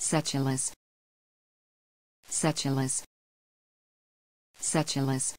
Sedulous. Sedulous. Sedulous.